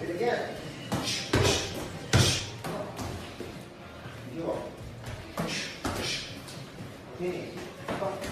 Hit again. Continue.